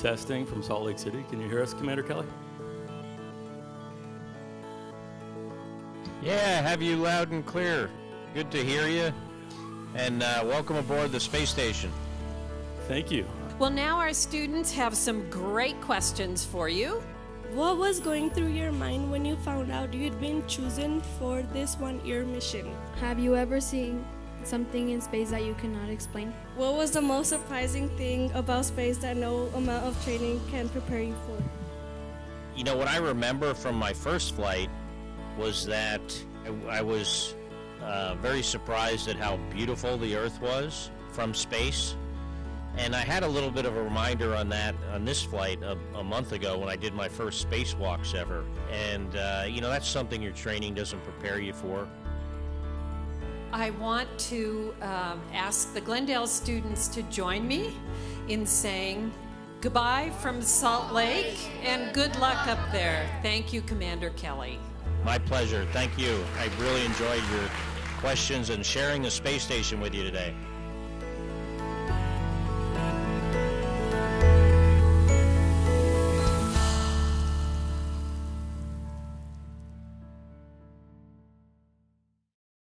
testing from Salt Lake City. Can you hear us, Commander Kelly? Yeah, have you loud and clear. Good to hear you. And uh, welcome aboard the space station. Thank you. Well, now our students have some great questions for you. What was going through your mind when you found out you'd been chosen for this one year mission? Have you ever seen something in space that you cannot explain? What was the most surprising thing about space that no amount of training can prepare you for? You know, what I remember from my first flight was that I, I was uh, very surprised at how beautiful the Earth was from space. And I had a little bit of a reminder on that on this flight a, a month ago when I did my first spacewalks ever. And, uh, you know, that's something your training doesn't prepare you for. I want to um, ask the Glendale students to join me in saying goodbye from Salt Lake and good luck up there. Thank you, Commander Kelly. My pleasure. Thank you. I really enjoyed your questions and sharing the space station with you today.